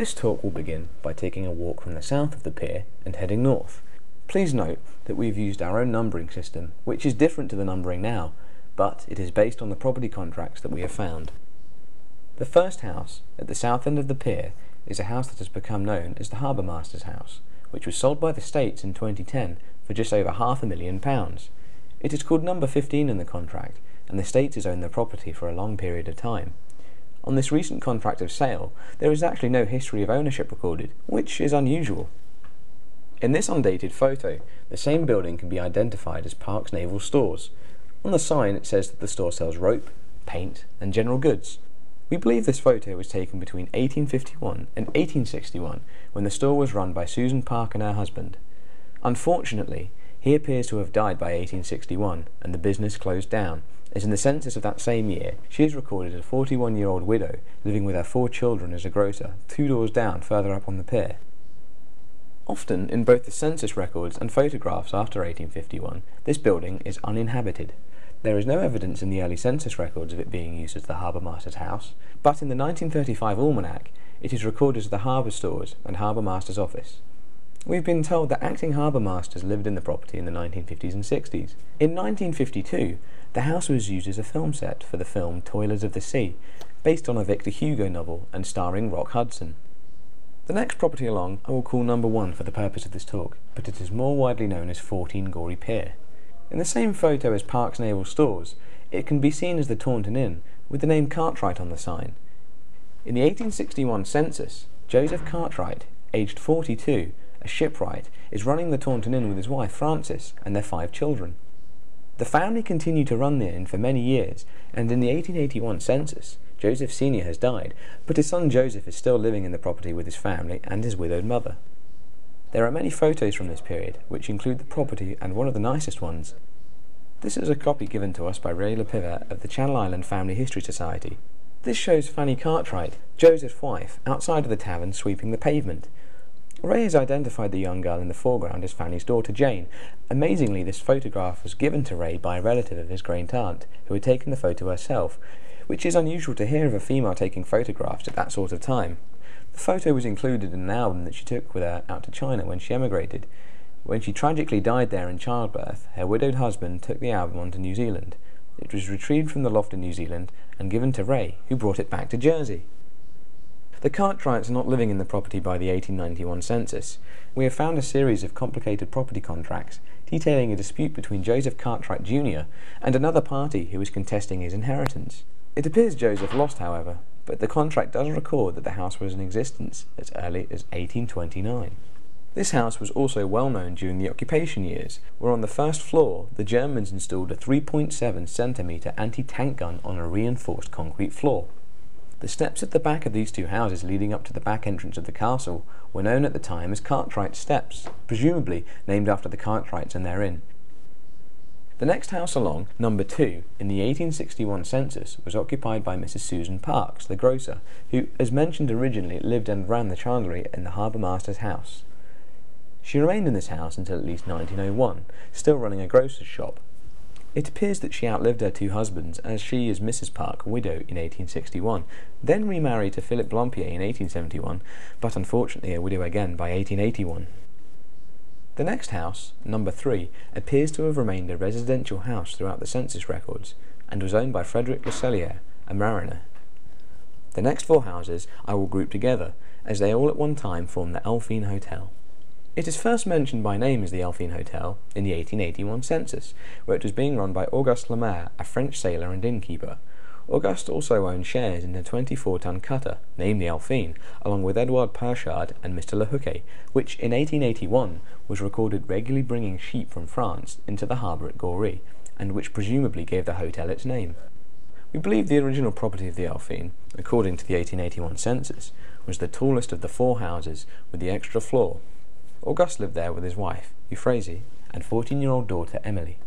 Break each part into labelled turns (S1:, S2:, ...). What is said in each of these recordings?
S1: This talk will begin by taking a walk from the south of the pier and heading north. Please note that we have used our own numbering system, which is different to the numbering now, but it is based on the property contracts that we have found. The first house at the south end of the pier is a house that has become known as the Harbour Master's House, which was sold by the States in 2010 for just over half a million pounds. It is called number 15 in the contract, and the States has owned the property for a long period of time. On this recent contract of sale, there is actually no history of ownership recorded, which is unusual. In this undated photo, the same building can be identified as Parks Naval Stores. On the sign it says that the store sells rope, paint, and general goods. We believe this photo was taken between 1851 and 1861 when the store was run by Susan Park and her husband. Unfortunately, he appears to have died by 1861 and the business closed down, as in the census of that same year she is recorded as a 41 year old widow living with her four children as a grocer two doors down further up on the pier. Often, in both the census records and photographs after 1851, this building is uninhabited. There is no evidence in the early census records of it being used as the harbour master's house, but in the 1935 almanac it is recorded as the harbour stores and harbour master's office. We've been told that acting harbour masters lived in the property in the 1950s and 60s. In 1952, the house was used as a film set for the film Toilers of the Sea, based on a Victor Hugo novel and starring Rock Hudson. The next property along I will call number one for the purpose of this talk, but it is more widely known as 14 Gorey Pier. In the same photo as Parks Naval Stores, it can be seen as the Taunton Inn, with the name Cartwright on the sign. In the 1861 census, Joseph Cartwright, aged 42, a shipwright, is running the Taunton Inn with his wife Frances and their five children. The family continued to run the inn for many years, and in the 1881 census, Joseph Sr. has died, but his son Joseph is still living in the property with his family and his widowed mother. There are many photos from this period, which include the property and one of the nicest ones. This is a copy given to us by Ray LePiver of the Channel Island Family History Society. This shows Fanny Cartwright, Joseph's wife, outside of the tavern sweeping the pavement. Ray has identified the young girl in the foreground as Fanny's daughter Jane. Amazingly, this photograph was given to Ray by a relative of his great aunt, who had taken the photo herself, which is unusual to hear of a female taking photographs at that sort of time. The photo was included in an album that she took with her out to China when she emigrated. When she tragically died there in childbirth, her widowed husband took the album on to New Zealand. It was retrieved from the loft in New Zealand and given to Ray, who brought it back to Jersey. The Cartwrights are not living in the property by the 1891 census. We have found a series of complicated property contracts detailing a dispute between Joseph Cartwright Jr. and another party who was contesting his inheritance. It appears Joseph lost, however, but the contract does record that the house was in existence as early as 1829. This house was also well known during the occupation years, where on the first floor the Germans installed a 3.7 centimetre anti-tank gun on a reinforced concrete floor. The steps at the back of these two houses leading up to the back entrance of the castle were known at the time as Cartwright Steps, presumably named after the Cartwrights and their inn. The next house along, number two, in the 1861 census, was occupied by Mrs. Susan Parks, the grocer, who, as mentioned originally, lived and ran the chandlery in the harbour master's house. She remained in this house until at least 1901, still running a grocer's shop. It appears that she outlived her two husbands, as she, is Mrs. Park, widow in 1861, then remarried to Philip Blampied in 1871, but unfortunately a widow again by 1881. The next house, number 3, appears to have remained a residential house throughout the census records and was owned by Frederick Lecellier, a mariner. The next four houses I will group together, as they all at one time form the Elfine Hotel. It is first mentioned by name as the Elfine Hotel in the 1881 census, where it was being run by Auguste Lemaire, a French sailor and innkeeper, Auguste also owned shares in a 24-ton cutter, named the Elfine, along with Edouard Perchard and Mr. Le which in 1881 was recorded regularly bringing sheep from France into the harbour at Gorey, and which presumably gave the hotel its name. We believe the original property of the Elfine, according to the 1881 census, was the tallest of the four houses with the extra floor. Auguste lived there with his wife, Euphrasie, and 14-year-old daughter Emily.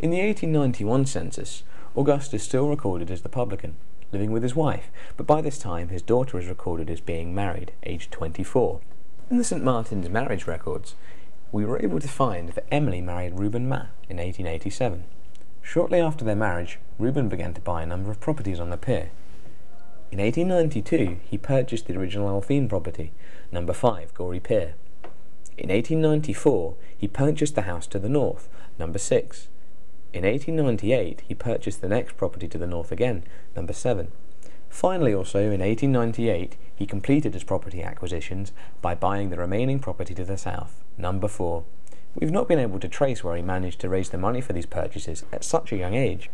S1: In the 1891 census, August is still recorded as the publican, living with his wife, but by this time his daughter is recorded as being married, aged 24. In the St. Martin's marriage records, we were able to find that Emily married Reuben Matt in 1887. Shortly after their marriage, Reuben began to buy a number of properties on the pier. In 1892, he purchased the original Elfine property, number 5, Gorey Pier. In 1894, he purchased the house to the north, number 6. In 1898, he purchased the next property to the north again, number 7. Finally, also in 1898, he completed his property acquisitions by buying the remaining property to the south, number 4. We've not been able to trace where he managed to raise the money for these purchases at such a young age.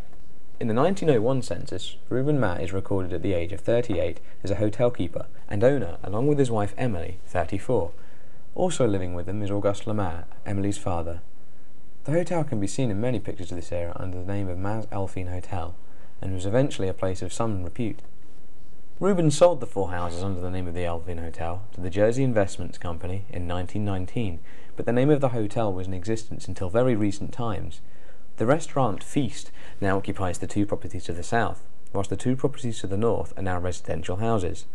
S1: In the 1901 census, Reuben Matt is recorded at the age of 38 as a hotel keeper and owner, along with his wife Emily, 34. Also living with them is Auguste Lemaire, Emily's father. The hotel can be seen in many pictures of this era under the name of Mas Elfine Hotel, and was eventually a place of some repute. Reuben sold the four houses under the name of the Elfine Hotel to the Jersey Investments Company in 1919, but the name of the hotel was in existence until very recent times. The restaurant Feast now occupies the two properties to the south, whilst the two properties to the north are now residential houses.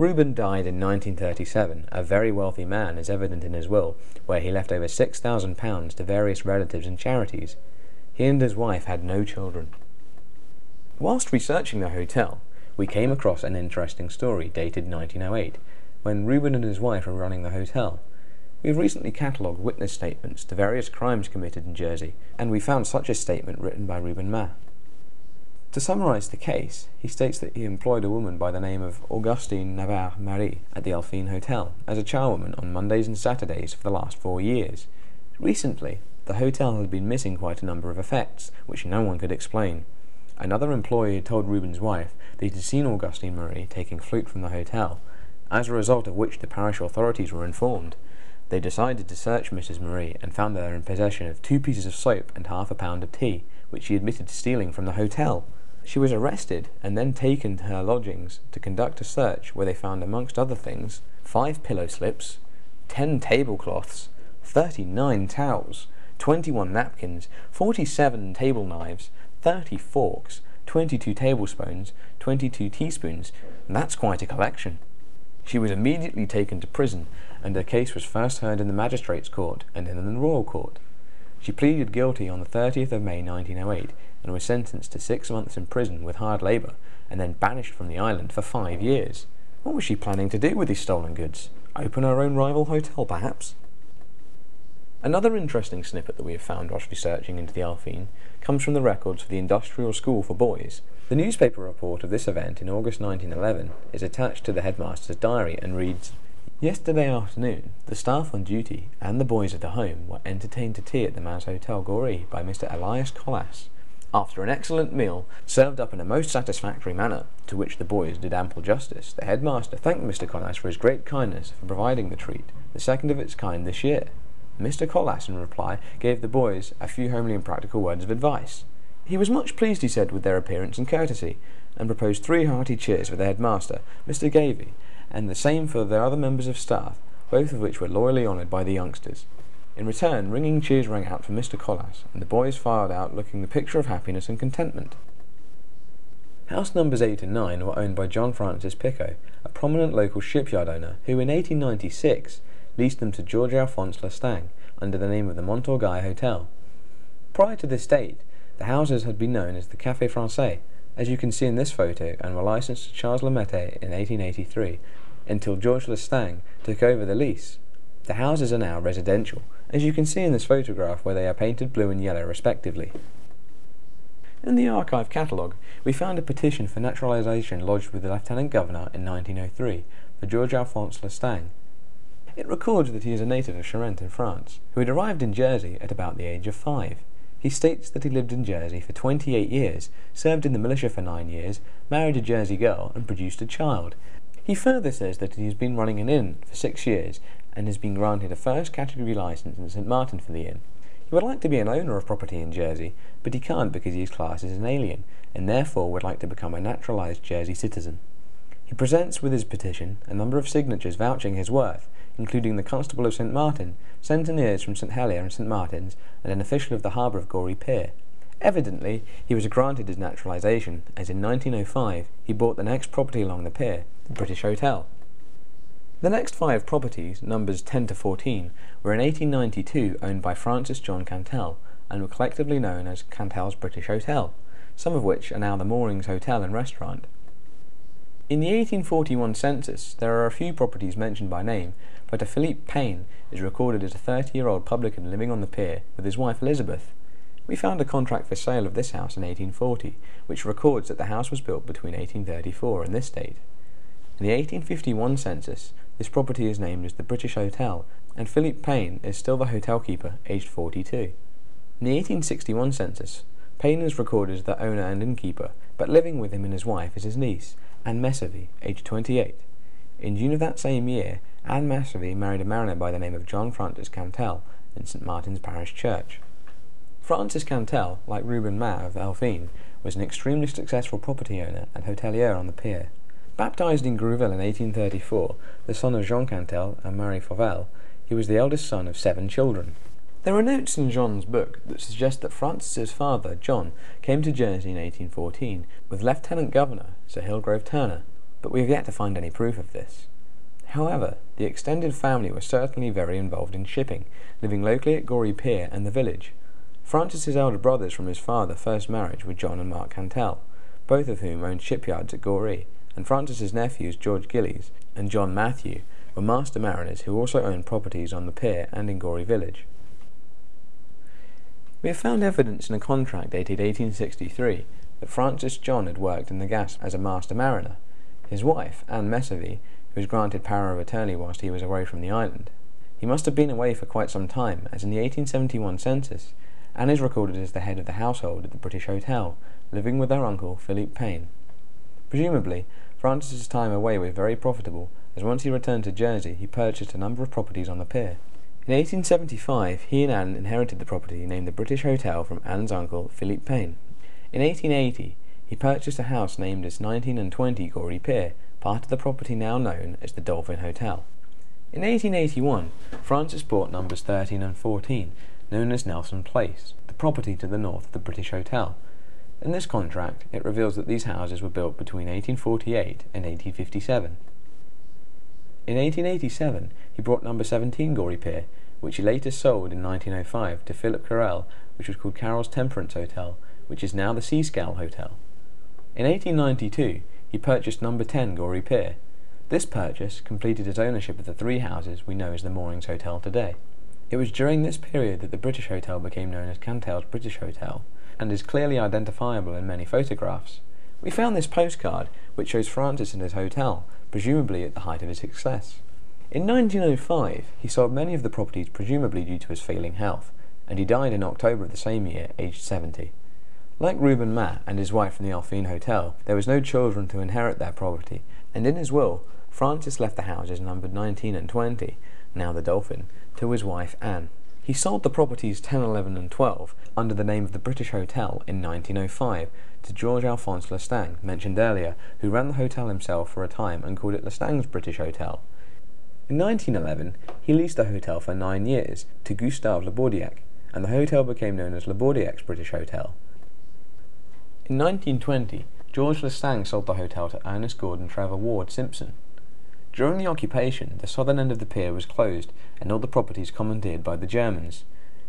S1: Reuben died in 1937, a very wealthy man, as evident in his will, where he left over £6,000 to various relatives and charities. He and his wife had no children. Whilst researching the hotel, we came across an interesting story dated 1908, when Reuben and his wife were running the hotel. We've recently catalogued witness statements to various crimes committed in Jersey, and we found such a statement written by Reuben Ma. To summarise the case, he states that he employed a woman by the name of Augustine Navarre Marie at the Elfine Hotel as a charwoman on Mondays and Saturdays for the last four years. Recently, the hotel had been missing quite a number of effects, which no one could explain. Another employee told Reuben's wife that he had seen Augustine Marie taking flute from the hotel, as a result of which the parish authorities were informed. They decided to search Mrs. Marie and found her in possession of two pieces of soap and half a pound of tea, which she admitted to stealing from the hotel. She was arrested and then taken to her lodgings to conduct a search where they found, amongst other things, five pillow slips, ten tablecloths, thirty nine towels, twenty one napkins, forty seven table knives, thirty forks, twenty two tablespoons, twenty two teaspoons. That's quite a collection. She was immediately taken to prison, and her case was first heard in the Magistrates' Court and then in the Royal Court. She pleaded guilty on the 30th of May 1908 and was sentenced to six months in prison with hard labour and then banished from the island for five years. What was she planning to do with these stolen goods? Open her own rival hotel, perhaps? Another interesting snippet that we have found whilst researching into the Elfine comes from the records of the Industrial School for Boys. The newspaper report of this event in August 1911 is attached to the headmaster's diary and reads Yesterday afternoon, the staff on duty and the boys of the home were entertained to tea at the Mas Hotel Gorey by Mr. Elias Collas. After an excellent meal, served up in a most satisfactory manner, to which the boys did ample justice, the headmaster thanked Mr. Collas for his great kindness for providing the treat, the second of its kind this year. Mr. Collas, in reply, gave the boys a few homely and practical words of advice. He was much pleased, he said, with their appearance and courtesy, and proposed three hearty cheers for the headmaster, Mr. Gavey, and the same for the other members of staff, both of which were loyally honoured by the youngsters. In return, ringing cheers rang out for Mr. Collas, and the boys filed out looking the picture of happiness and contentment. House numbers 8 and 9 were owned by John Francis Picot, a prominent local shipyard owner who in 1896 leased them to George Alphonse Lestang under the name of the Montorgueil Hotel. Prior to this date, the houses had been known as the Café Français, as you can see in this photo, and were licensed to Charles Lemaitre in 1883 until George Lestang took over the lease. The houses are now residential, as you can see in this photograph where they are painted blue and yellow respectively. In the archive catalogue, we found a petition for naturalisation lodged with the Lieutenant Governor in 1903 for George Alphonse Lestang, it records that he is a native of Charente in France, who had arrived in Jersey at about the age of five. He states that he lived in Jersey for 28 years, served in the militia for nine years, married a Jersey girl, and produced a child. He further says that he has been running an inn for six years and has been granted a first category license in St. Martin for the inn. He would like to be an owner of property in Jersey, but he can't because he is classed as an alien, and therefore would like to become a naturalised Jersey citizen. He presents with his petition a number of signatures vouching his worth, including the Constable of St. Martin, centeniers from St. Helier and St. Martin's, and an official of the harbour of Gorey Pier. Evidently, he was granted his naturalisation, as in 1905 he bought the next property along the pier, the British Hotel. The next five properties, numbers 10 to 14, were in 1892 owned by Francis John Cantell, and were collectively known as Cantell's British Hotel, some of which are now the Moorings Hotel and Restaurant. In the 1841 census, there are a few properties mentioned by name, but a Philippe Payne is recorded as a 30 year old publican living on the pier with his wife Elizabeth. We found a contract for sale of this house in 1840, which records that the house was built between 1834 and this date. In the 1851 census, this property is named as the British Hotel, and Philip Payne is still the hotel keeper, aged 42. In the 1861 census, Payne is recorded as the owner and innkeeper, but living with him and his wife is his niece, Anne Messervy, aged 28. In June of that same year, Anne Messervy married a mariner by the name of John Francis Cantell in St Martin's Parish Church. Francis Cantell, like Reuben Matt of Elphin, was an extremely successful property owner and hotelier on the pier. Baptized in Grouville in 1834, the son of Jean Cantel and Marie Fauvel, he was the eldest son of seven children. There are notes in Jean's book that suggest that Francis's father, John, came to Jersey in 1814 with Lieutenant Governor Sir Hilgrove Turner, but we have yet to find any proof of this. However, the extended family was certainly very involved in shipping, living locally at Gorey Pier and the village, Francis's elder brothers from his father's first marriage were John and Mark Cantell, both of whom owned shipyards at Gorey, and Francis's nephews George Gillies and John Matthew were master mariners who also owned properties on the pier and in Gorey village. We have found evidence in a contract dated 1863 that Francis John had worked in the Gaspé as a master mariner. His wife, Anne Messervy, who was granted power of attorney whilst he was away from the island. He must have been away for quite some time, as in the 1871 census Anne is recorded as the head of the household at the British Hotel, living with her uncle Philippe Payne. Presumably, Francis's time away was very profitable, as once he returned to Jersey, he purchased a number of properties on the pier. In 1875, he and Anne inherited the property named the British Hotel from Anne's uncle Philippe Payne. In 1880, he purchased a house named as 19 and 20 Gorey Pier, part of the property now known as the Dolphin Hotel. In 1881, Francis bought numbers 13 and 14, known as Nelson Place, the property to the north of the British Hotel. In this contract, it reveals that these houses were built between 1848 and 1857. In 1887, he bought number 17 Gorey Pier, which he later sold in 1905 to Philip Carrell, which was called Carroll's Temperance Hotel, which is now the Seascale Hotel. In 1892, he purchased number 10 Gorey Pier. This purchase completed his ownership of the three houses we know as the Moorings Hotel today. It was during this period that the British Hotel became known as Cantel's British Hotel, and is clearly identifiable in many photographs. We found this postcard, which shows Francis in his hotel, presumably at the height of his success. In 1905, he sold many of the properties presumably due to his failing health, and he died in October of the same year, aged 70. Like Reuben Matt and his wife from the Elphin Hotel, there was no children to inherit their property, and in his will, Francis left the houses numbered 19 and 20, now the Dolphin, to his wife Anne. He sold the properties 10, 11, and 12 under the name of the British Hotel in 1905 to George Alphonse Lestang, mentioned earlier, who ran the hotel himself for a time and called it Lestang's British Hotel. In 1911, he leased the hotel for nine years to Gustave Labordiac, and the hotel became known as Labordiac's British Hotel. In 1920, George Lestang sold the hotel to Ernest Gordon Trevor Ward Simpson, during the occupation, the southern end of the pier was closed and all the properties commandeered by the Germans.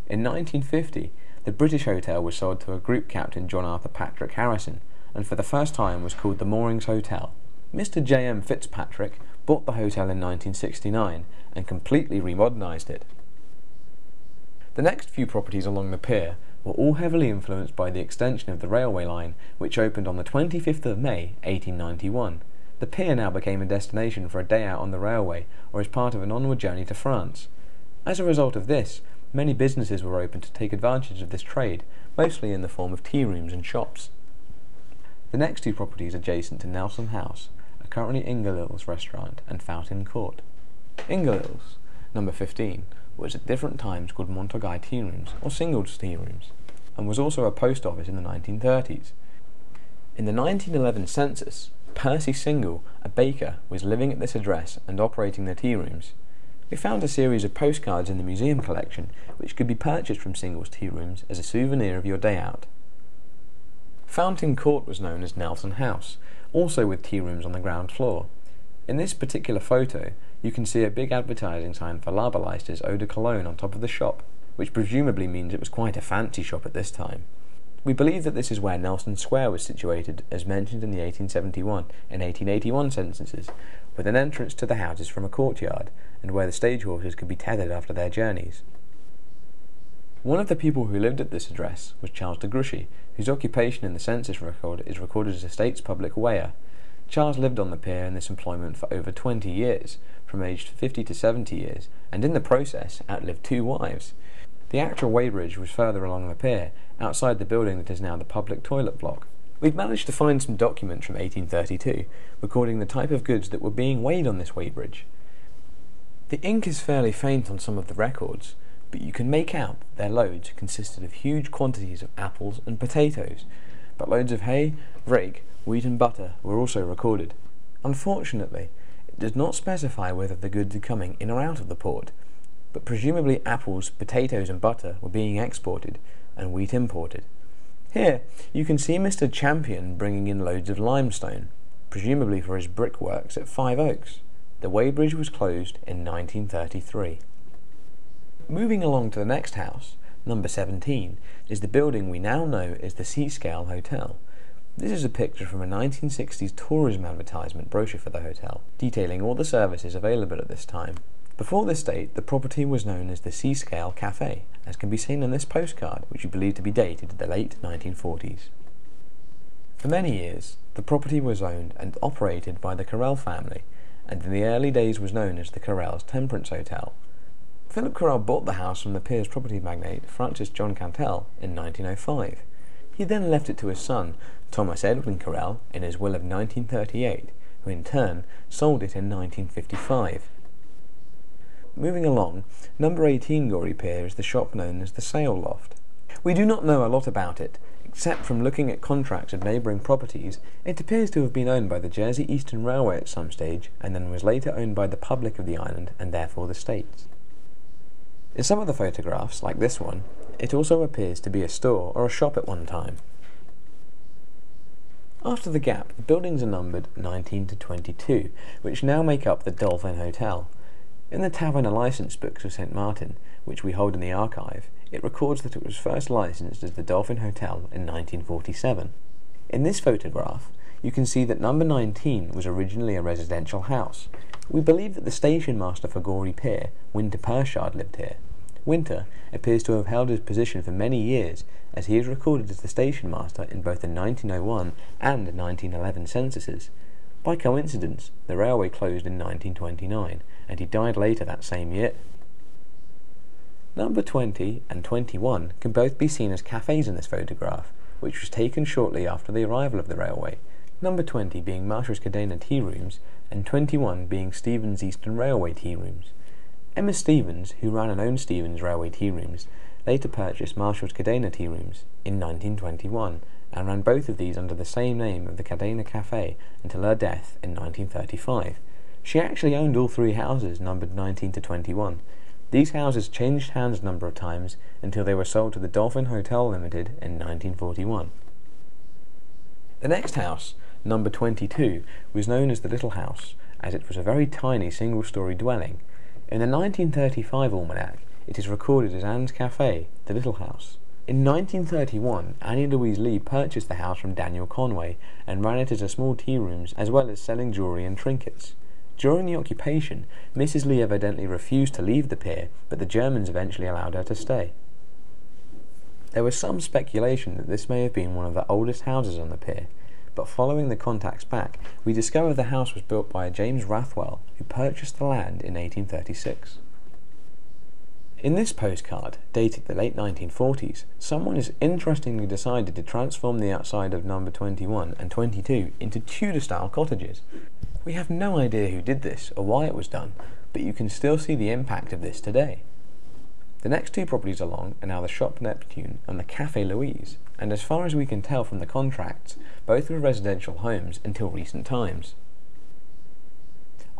S1: In 1950, the British Hotel was sold to a group captain John Arthur Patrick Harrison, and for the first time was called the Moorings Hotel. Mr. J. M. Fitzpatrick bought the hotel in 1969 and completely remodernised it. The next few properties along the pier were all heavily influenced by the extension of the railway line, which opened on the 25th of May 1891. The pier now became a destination for a day out on the railway or as part of an onward journey to France. As a result of this, many businesses were opened to take advantage of this trade, mostly in the form of tea rooms and shops. The next two properties adjacent to Nelson House are currently Inglehill's restaurant and Fountain Court. Inglehill's, number 15, was at different times called Montague Tea Rooms or Singles Tea Rooms, and was also a post office in the 1930s. In the 1911 census, Percy Single, a baker, was living at this address and operating the tea rooms. We found a series of postcards in the museum collection which could be purchased from Single's tea rooms as a souvenir of your day out. Fountain Court was known as Nelson House, also with tea rooms on the ground floor. In this particular photo, you can see a big advertising sign for Laberleister's Eau de Cologne on top of the shop, which presumably means it was quite a fancy shop at this time. We believe that this is where Nelson Square was situated, as mentioned in the 1871 and 1881 censuses, with an entrance to the houses from a courtyard, and where the stage horses could be tethered after their journeys. One of the people who lived at this address was Charles de Gruchy, whose occupation in the census record is recorded as a state's public weigher. Charles lived on the pier in this employment for over 20 years, from aged 50 to 70 years, and in the process outlived two wives. The actual weighbridge was further along the pier, outside the building that is now the public toilet block. We've managed to find some documents from 1832 recording the type of goods that were being weighed on this weighbridge. The ink is fairly faint on some of the records, but you can make out that their loads consisted of huge quantities of apples and potatoes, but loads of hay, rake, wheat and butter were also recorded. Unfortunately, it does not specify whether the goods are coming in or out of the port, but presumably apples, potatoes and butter were being exported and wheat imported. Here, you can see Mr. Champion bringing in loads of limestone, presumably for his brickworks at Five Oaks. The weighbridge was closed in 1933. Moving along to the next house, number 17, is the building we now know as the Seascale Hotel. This is a picture from a 1960s tourism advertisement brochure for the hotel, detailing all the services available at this time. Before this date, the property was known as the Seascale Cafe, as can be seen in this postcard, which we believe to be dated to the late 1940s. For many years, the property was owned and operated by the Carell family, and in the early days was known as the Carell's Temperance Hotel. Philip Carell bought the house from the Piers property magnate Francis John Cantell in 1905. He then left it to his son, Thomas Edwin Carell, in his will of 1938, who in turn sold it in 1955. Moving along, number 18 Gorey Pier is the shop known as the Sail Loft. We do not know a lot about it, except from looking at contracts of neighbouring properties, it appears to have been owned by the Jersey Eastern Railway at some stage, and then was later owned by the public of the island, and therefore the states. In some of the photographs, like this one, it also appears to be a store or a shop at one time. After the gap, the buildings are numbered 19 to 22, which now make up the Dolphin Hotel, in the Taverner Licence Books of St Martin, which we hold in the archive, it records that it was first licensed as the Dolphin Hotel in 1947. In this photograph, you can see that number 19 was originally a residential house. We believe that the station master for Gorey Pier, Winter Perchard, lived here. Winter appears to have held his position for many years, as he is recorded as the station master in both the 1901 and 1911 censuses. By coincidence, the railway closed in 1929, and he died later that same year. Number 20 and 21 can both be seen as cafes in this photograph, which was taken shortly after the arrival of the railway, number 20 being Marshall's Cadena tea rooms, and 21 being Stevens Eastern Railway tea rooms. Emma Stevens, who ran and owned Stevens Railway tea rooms, later purchased Marshall's Cadena tea rooms in 1921 and ran both of these under the same name of the Cadena Cafe until her death in 1935. She actually owned all three houses numbered 19 to 21. These houses changed hands a number of times until they were sold to the Dolphin Hotel Limited in 1941. The next house, number 22, was known as the Little House, as it was a very tiny single-storey dwelling. In the 1935 almanac, it is recorded as Anne's Cafe, the Little House. In 1931, Annie Louise Lee purchased the house from Daniel Conway and ran it as a small tea rooms as well as selling jewellery and trinkets. During the occupation, Mrs. Lee evidently refused to leave the pier, but the Germans eventually allowed her to stay. There was some speculation that this may have been one of the oldest houses on the pier, but following the contacts back, we discover the house was built by James Rathwell, who purchased the land in 1836. In this postcard, dated the late 1940s, someone has interestingly decided to transform the outside of number 21 and 22 into Tudor-style cottages. We have no idea who did this or why it was done, but you can still see the impact of this today. The next two properties along are now the Shop Neptune and the Café Louise, and as far as we can tell from the contracts, both were residential homes until recent times.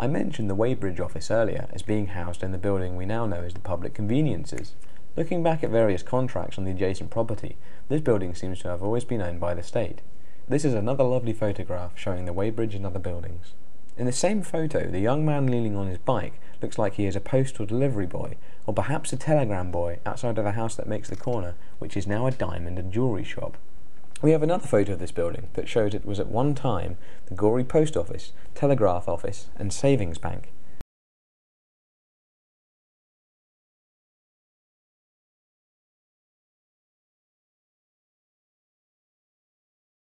S1: I mentioned the Weighbridge office earlier as being housed in the building we now know as the Public Conveniences. Looking back at various contracts on the adjacent property, this building seems to have always been owned by the state. This is another lovely photograph showing the Weighbridge and other buildings. In the same photo, the young man leaning on his bike looks like he is a postal delivery boy, or perhaps a telegram boy outside of the house that makes the corner, which is now a diamond and jewellery shop. We have another photo of this building that shows it was at one time the Gorey Post Office, Telegraph Office, and Savings Bank.